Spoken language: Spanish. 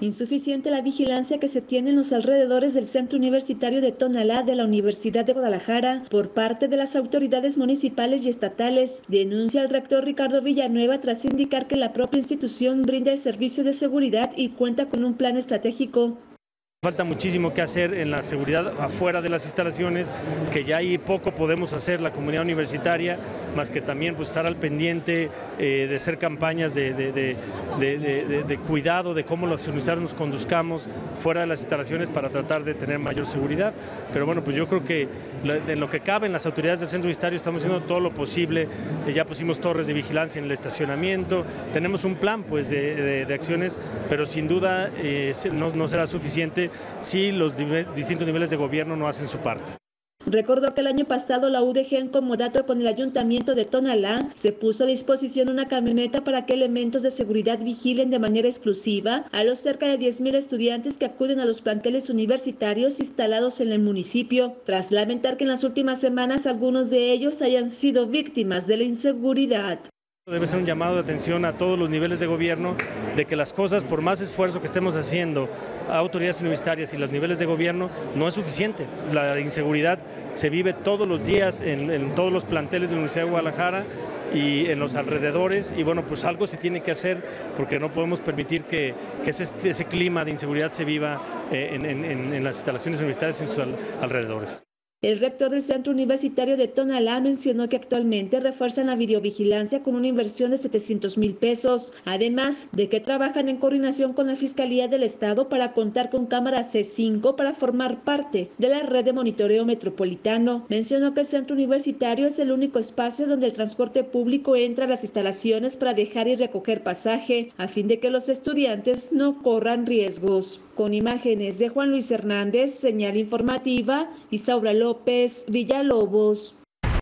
insuficiente la vigilancia que se tiene en los alrededores del Centro Universitario de Tonalá de la Universidad de Guadalajara por parte de las autoridades municipales y estatales, denuncia el rector Ricardo Villanueva tras indicar que la propia institución brinda el servicio de seguridad y cuenta con un plan estratégico Falta muchísimo que hacer en la seguridad afuera de las instalaciones, que ya ahí poco podemos hacer la comunidad universitaria, más que también pues, estar al pendiente eh, de hacer campañas de, cuidado de cómo los universitarios nos conduzcamos fuera de las instalaciones para tratar de tener mayor seguridad. Pero bueno, pues yo creo que en lo que cabe en las autoridades del centro universitario estamos haciendo todo lo posible. Eh, ya pusimos torres de vigilancia en el estacionamiento, tenemos un plan pues, de, acciones, pero sin duda eh, no será suficiente si los distintos niveles de gobierno no hacen su parte. Recordó que el año pasado la UDG en comodato con el ayuntamiento de Tonalá se puso a disposición una camioneta para que elementos de seguridad vigilen de manera exclusiva a los cerca de 10.000 estudiantes que acuden a los planteles universitarios instalados en el municipio, tras lamentar que en las últimas semanas algunos de ellos hayan sido víctimas de la inseguridad. Debe ser un llamado de atención a todos los niveles de gobierno de que las cosas, por más esfuerzo que estemos haciendo a autoridades universitarias y los niveles de gobierno, no es suficiente. La inseguridad se vive todos los días en, todos los planteles de la Universidad de Guadalajara y en los alrededores y bueno, pues algo se tiene que hacer porque no podemos permitir que, ese, clima de inseguridad se viva eh, en, las instalaciones universitarias y en sus alrededores. El rector del Centro Universitario de Tonalá mencionó que actualmente refuerzan la videovigilancia con una inversión de 700 mil pesos, además de que trabajan en coordinación con la Fiscalía del Estado para contar con cámaras C5 para formar parte de la red de monitoreo metropolitano. Mencionó que el Centro Universitario es el único espacio donde el transporte público entra a las instalaciones para dejar y recoger pasaje, a fin de que los estudiantes no corran riesgos. Con imágenes de Juan Luis Hernández, señal informativa, Isaura López Villalobos.